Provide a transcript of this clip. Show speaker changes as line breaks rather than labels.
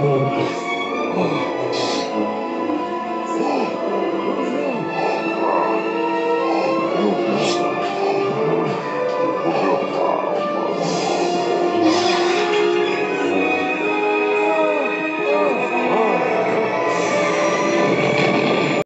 Oh.